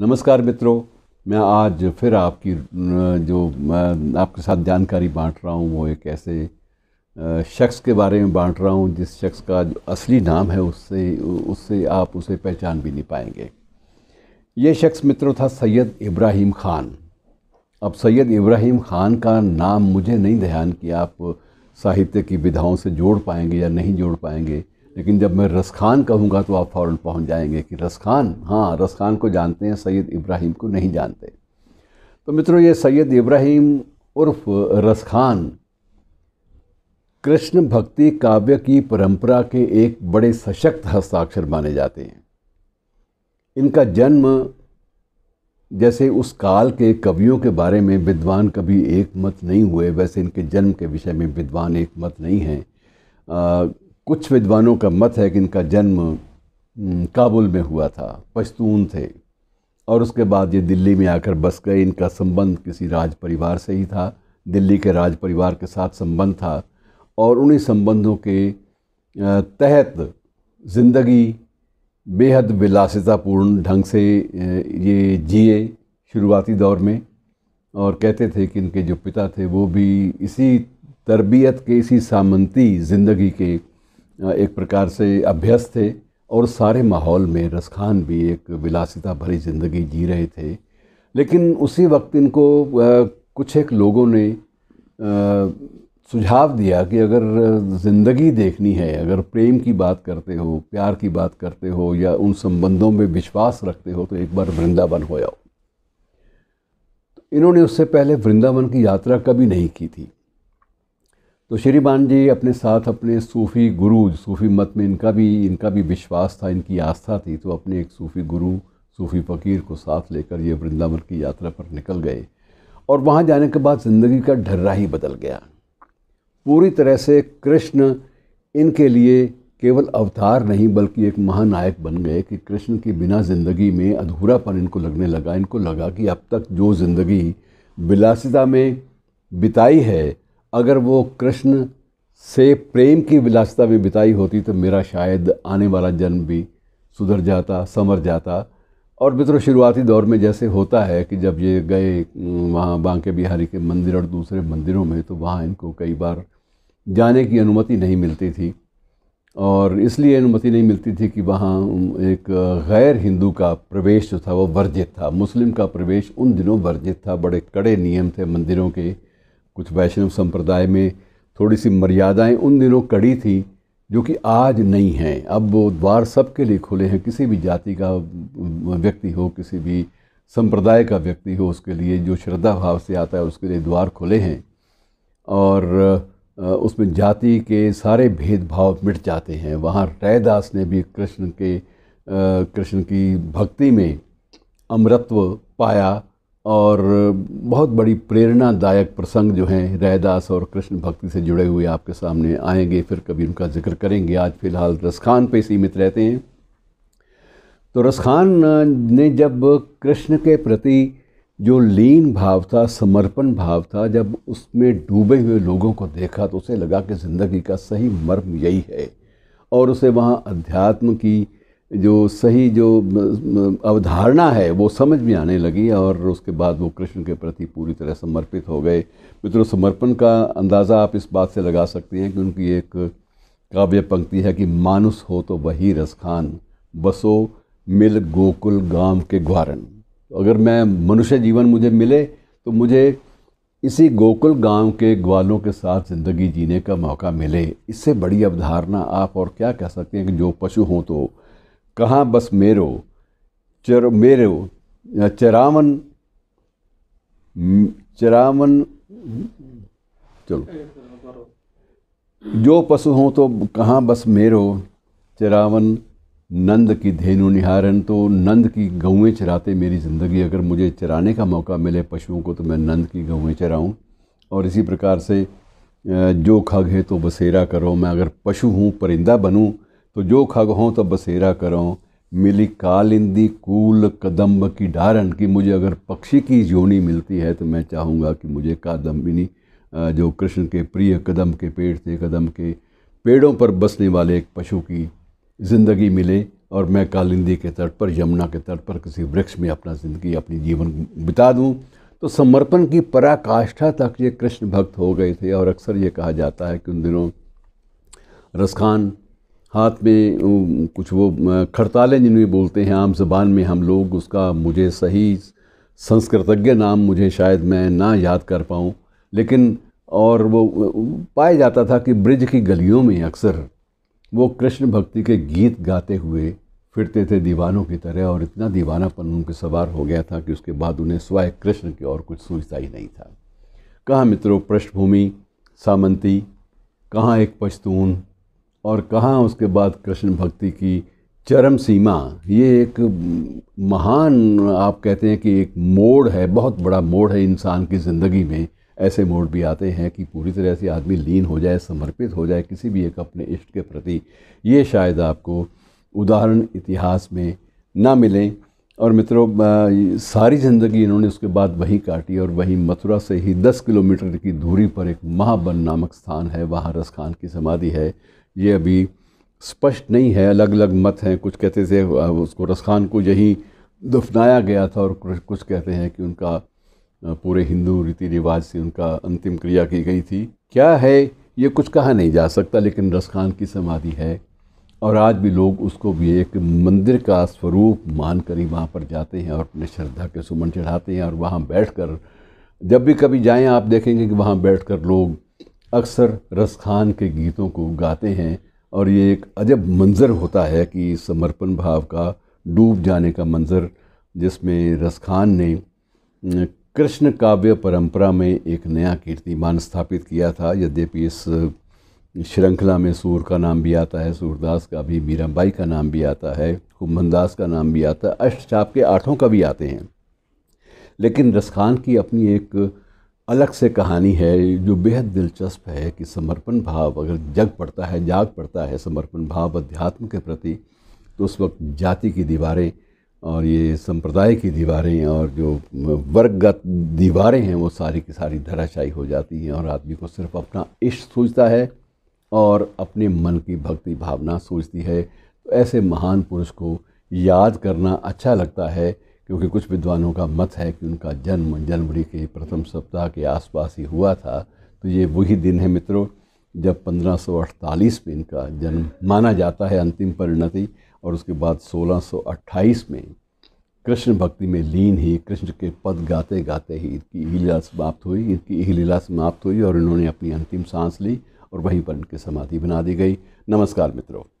नमस्कार मित्रों, मैं आज फिर आपकी, जो मैं आपके साथ जानकारी बांट रहा हूँ, वो एक ऐसे शख्स के बारे में बांट रहा हूँ, जिस शख्स का जो असली नाम है, उससे उससे आप उसे पहचान भी नहीं पाएँगे। ये शख्स मित्रों था सैयद इब्राहिम ख़ान। अब सैयद इब्राहिम ख़ान का नाम मुझे नहीं ध्यान कि आप साहित्य की विधाओं से जोड़ पाएँगे या नहीं जोड़ पाएँगे। लेकिन जब मैं रसखान कहूँगा तो आप फ़ौरन पहुँच जाएँगे कि रसखान हाँ रसखान को जानते हैं, सैयद इब्राहिम को नहीं जानते। तो मित्रों, ये सैयद इब्राहिम उर्फ़ रसखान कृष्ण भक्ति काव्य की परंपरा के एक बड़े सशक्त हस्ताक्षर माने जाते हैं। इनका जन्म जैसे उस काल के कवियों के बारे में विद्वान कभी एक मत नहीं हुए, वैसे इनके जन्म के विषय में विद्वान एक मत नहीं हैं। कुछ विद्वानों का मत है कि इनका जन्म काबुल में हुआ था, पश्तून थे। और उसके बाद ये दिल्ली में आकर बस गए। इनका संबंध किसी राज परिवार से ही था। दिल्ली के राज परिवार के साथ संबंध था। और उन्हीं संबंधों के तहत ज़िंदगी बेहद विलासितापूर्ण ढंग से ये जिए शुरुआती दौर में। और कहते थे कि इनके जो पिता थे वो भी इसी तरबियत के, इसी सामंती ज़िंदगी के एक प्रकार से अभ्यस्त थे और सारे माहौल में रसखान भी एक विलासिता भरी ज़िंदगी जी रहे थे। लेकिन उसी वक्त इनको कुछ एक लोगों ने सुझाव दिया कि अगर ज़िंदगी देखनी है, अगर प्रेम की बात करते हो, प्यार की बात करते हो या उन संबंधों में विश्वास रखते हो तो एक बार वृंदावन हो जाओ। इन्होंने उससे पहले वृंदावन की यात्रा कभी नहीं की थी। तो श्रीमान जी अपने साथ अपने सूफ़ी गुरु, सूफ़ी मत में इनका भी इनका भी विश्वास था, इनकी आस्था थी तो अपने एक सूफ़ी गुरु, सूफ़ी फ़कीर को साथ लेकर ये वृंदावन की यात्रा पर निकल गए। और वहाँ जाने के बाद ज़िंदगी का ढर्रा ही बदल गया। पूरी तरह से कृष्ण इनके लिए केवल अवतार नहीं, बल्कि एक महानायक बन गए कि कृष्ण की बिना ज़िंदगी में अधूरापन इनको लगने लगा। इनको लगा कि अब तक जो ज़िंदगी विलासिता में बिताई है अगर वो कृष्ण से प्रेम की विलासिता में बिताई होती तो मेरा शायद आने वाला जन्म भी सुधर जाता समर जाता। और मित्रों, शुरुआती दौर में जैसे होता है कि जब ये गए वहाँ बांके बिहारी के मंदिर और दूसरे मंदिरों में तो वहाँ इनको कई बार जाने की अनुमति नहीं मिलती थी। और इसलिए अनुमति नहीं मिलती थी कि वहाँ एक गैर हिंदू का प्रवेश जो था, वो वर्जित था। मुस्लिम का प्रवेश उन दिनों वर्जित था। बड़े कड़े नियम थे मंदिरों के। कुछ वैष्णव संप्रदाय में थोड़ी सी मर्यादाएँ उन दिनों कड़ी थी, जो कि आज नहीं हैं। अब वो द्वार सबके लिए खुले हैं। किसी भी जाति का व्यक्ति हो, किसी भी संप्रदाय का व्यक्ति हो, उसके लिए जो श्रद्धा भाव से आता है, उसके लिए द्वार खुले हैं। और उसमें जाति के सारे भेदभाव मिट जाते हैं। वहाँ रैदास ने भी कृष्ण के कृष्ण की भक्ति में अमृतत्व पाया। और बहुत बड़ी प्रेरणादायक प्रसंग जो हैं, रैदास और कृष्ण भक्ति से जुड़े हुए आपके सामने आएँगे, फिर कभी उनका ज़िक्र करेंगे। आज फ़िलहाल रसखान पे सीमित रहते हैं। तो रसखान ने जब कृष्ण के प्रति जो लीन भाव था, समर्पण भाव था, जब उसमें डूबे हुए लोगों को देखा तो उसे लगा कि ज़िंदगी का सही मर्म यही है। और उसे वहाँ अध्यात्म की जो सही जो अवधारणा है, वो समझ में आने लगी और उसके बाद वो कृष्ण के प्रति पूरी तरह समर्पित हो गए। मित्रों, समर्पण का अंदाज़ा आप इस बात से लगा सकते हैं कि उनकी एक काव्य पंक्ति है कि मानुस हो तो वही रसखान, बसो मिल गोकुल गाँव के ग्वारन अगर मैं मनुष्य जीवन मुझे मिले तो मुझे इसी गोकुल गाँव के ग्वालों के साथ ज़िंदगी जीने का मौका मिले। इससे बड़ी अवधारणा आप और क्या कह सकते हैं कि जो पशु हों तो कहाँ बस मेरो? चर मेरो चरावन चरावन, चलो। जो पशु हों तो कहाँ बस मेरो? चरावन, नंद की धेनु निहारन तो नंद की गौएँ चराते मेरी ज़िंदगी। अगर मुझे चराने का मौका मिले पशुओं को तो मैं नंद की गौएँ चराऊँ। और इसी प्रकार से जो खग है तो बसेरा करो। मैं अगर पशु हूँ, परिंदा बनूँ तो जो खग हों तो बसेरा करो। मिली कालिंदी कूल कदम्ब की डारन की मुझे अगर पक्षी की जोनी मिलती है तो मैं चाहूँगा कि मुझे कादम्बिनी जो कृष्ण के प्रिय कदम के पेड़ थे, कदम के पेड़ों पर बसने वाले एक पशु की ज़िंदगी मिले और मैं कालिंदी के तट पर, यमुना के तट पर किसी वृक्ष में अपना ज़िंदगी, अपनी जीवन बिता दूँ। तो समर्पण की पराकाष्ठा तक ये कृष्ण भक्त हो गए थे और अक्सर ये कहा जाता है कि उन दिनों रसखान हाथ में कुछ वो खड़तालें जिन्हें बोलते हैं आम ज़बान में हम लोग, उसका मुझे सही संस्कृतज्ञ नाम मुझे शायद मैं ना याद कर पाऊँ। लेकिन, और वो पाया जाता था कि ब्रिज की गलियों में अक्सर वो कृष्ण भक्ति के गीत गाते हुए फिरते थे दीवानों की तरह और इतना दीवानापन उनके सवार हो गया था कि उसके बाद उन्हें स्वाय कृष्ण की और कुछ सोचता ही नहीं था। कहाँ मित्रों पृष्ठभूमि, सामंती, कहाँ एक पश्तून और कहाँ उसके बाद कृष्ण भक्ति की चरम सीमा। ये एक महान, आप कहते हैं कि एक मोड़ है, बहुत बड़ा मोड़ है इंसान की ज़िंदगी में। ऐसे मोड़ भी आते हैं कि पूरी तरह से आदमी लीन हो जाए, समर्पित हो जाए, किसी भी एक अपने इष्ट के प्रति। ये शायद आपको उदाहरण इतिहास में ना मिलें। और मित्रों सारी ज़िंदगी इन्होंने उसके बाद वहीं काटी और वहीं मथुरा से ही दस किलोमीटर की दूरी पर एक महाबन नामक स्थान है, वहाँ रस खान की समाधि है। ये अभी स्पष्ट नहीं है अलग अलग मत हैं। कुछ कहते थे उसको रस खान को यहीं दफनाया गया था और कुछ कहते हैं कि उनका पूरे हिंदू रीति रिवाज से उनका अंतिम क्रिया की गई थी। क्या है? ये कुछ कहा नहीं जा सकता, लेकिन रसखान की समाधि है। और आज भी लोग उसको भी एक मंदिर का स्वरूप मान कर ही वहाँ पर जाते हैं और अपने श्रद्धा के सुमन चढ़ाते हैं और वहाँ बैठ कर जब भी कभी जाएँ आप देखेंगे कि वहाँ बैठकर लोग अक्सर रस खान के गीतों को गाते हैं और ये एक अजब मंज़र होता है कि समर्पण भाव का डूब जाने का मंज़र, जिसमें रस खान ने कृष्ण काव्य परंपरा में एक नया कीर्तिमान स्थापित किया था। यद्यपि इस, श्रृंखला में सूर का नाम भी आता है, सूरदास का भी, मीराबाई का नाम भी आता है कुंभनदास का नाम भी आता है, अष्टचाप के आठों का भी आते हैं। लेकिन रसखान की अपनी एक अलग से कहानी है, जो बेहद दिलचस्प है कि समर्पण भाव अगर जग पड़ता है, जाग पड़ता है समर्पण भाव अध्यात्म के प्रति तो उस वक्त जाति की दीवारें और ये संप्रदाय की दीवारें और जो वर्गगत दीवारें हैं, वो सारी की सारी धराशायी हो जाती हैं और आदमी को सिर्फ़ अपना इष्ट सोचता है और अपने मन की भक्ति भावना सोचती है। तो ऐसे महान पुरुष को याद करना अच्छा लगता है क्योंकि कुछ विद्वानों का मत है कि उनका जन्म जनवरी के प्रथम सप्ताह के आसपास ही हुआ था। तो ये वही दिन है मित्रों, जब 1548 में इनका जन्म माना जाता है, अंतिम परिणति, और उसके बाद 1628 में कृष्ण भक्ति में लीन ही कृष्ण के पद गाते गाते ही इनकी यही लीला समाप्त हुई, इनकी यही लीला समाप्त हुई, और इन्होंने अपनी अंतिम सांस ली, और वहीं पर इनकी समाधि बना दी गई। नमस्कार मित्रों।